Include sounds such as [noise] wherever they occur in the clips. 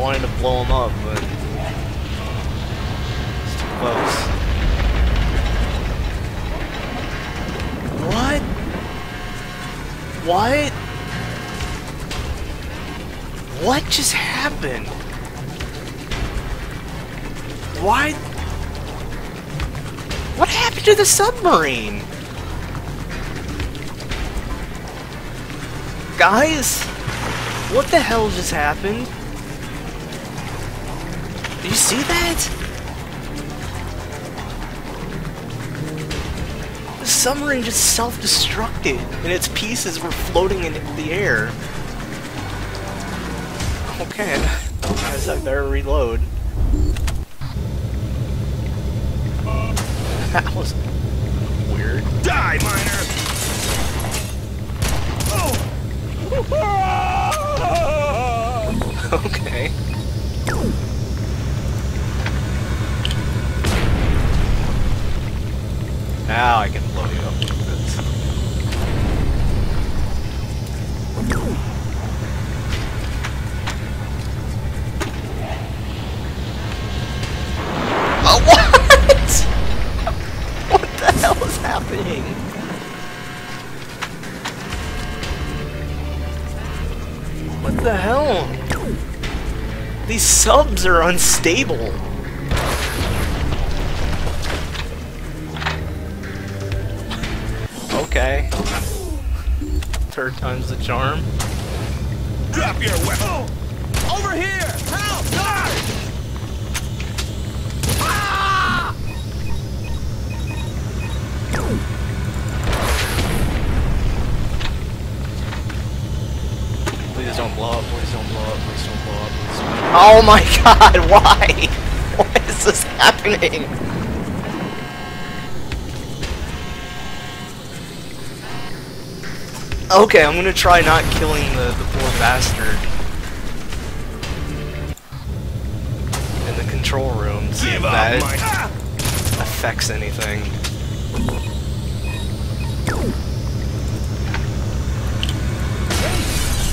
wanted to blow him up, but it's too close. What? What? What just happened? Why? What happened to the submarine? Guys? What the hell just happened? Do you see that? The submarine just self-destructed, and its pieces were floating in the air. Okay, guys, I better reload. [laughs] That was weird. Die, miner! Oh! [laughs] Okay. Now I can blow you up like this. Oh, [laughs] what? What the hell is happening? What the hell? These subs are unstable. Okay. Third time's the charm. Drop your weapon! Over here! Help! Die! Ah! Please don't blow up, please don't blow up, please don't blow up, please don't Oh my [laughs] god, why? Why is this happening? Okay, I'm gonna try not killing the, the poor bastard. In the control room, see if that affects anything.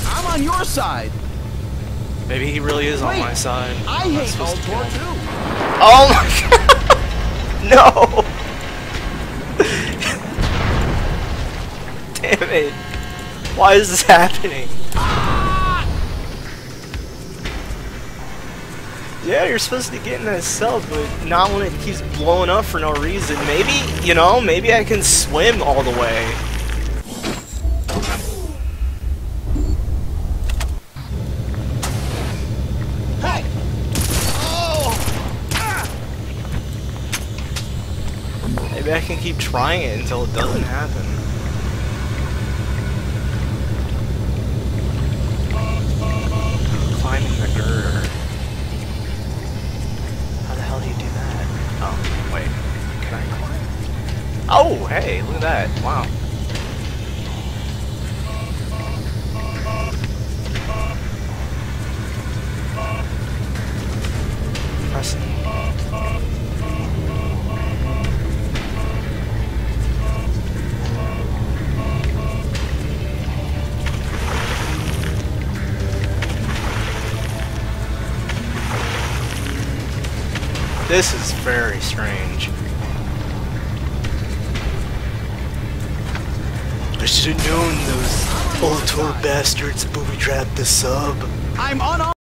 I'm on your side. Maybe he really is on my side. I I'm hate supposed to kill Ultor him. too. Oh my [laughs] god! No! [laughs] Damn it. Why is this happening? Yeah, you're supposed to get in that cell, but not when it keeps blowing up for no reason. Maybe, you know, maybe I can swim all the way. Hey! Oh! Ah! Maybe I can keep trying it until it doesn't happen. Climbing the girder. How the hell do you do that? Oh, wait. Can I climb? Oh, hey, look at that. Wow. This is very strange. Should have known those Ultor bastards booby trapped the sub. I'm on